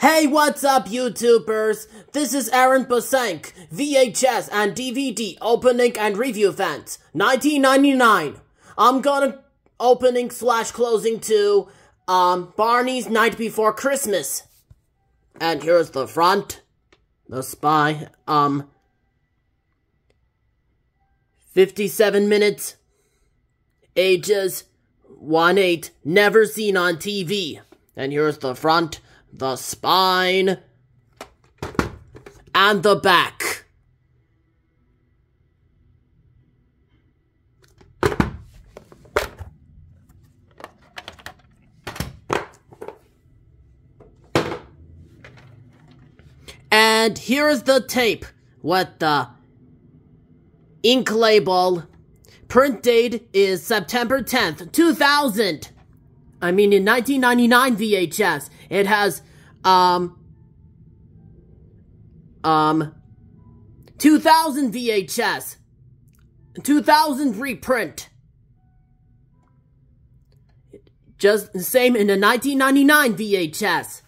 Hey, what's up, YouTubers? This is Eren Basank, VHS and DVD opening and review fans, 1999. I'm gonna opening slash closing to, um, Barney's Night Before Christmas. And here's the front, the spy, um, 57 minutes, ages 1-8, never seen on TV. And here's the front, the spine, and the back. And here's the tape with the ink label. Print date is September 10th, 2000. I mean, in 1999 VHS, it has, um, um, 2000 VHS, 2000 reprint. Just the same in the 1999 VHS.